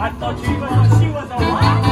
I thought you was. she was a what?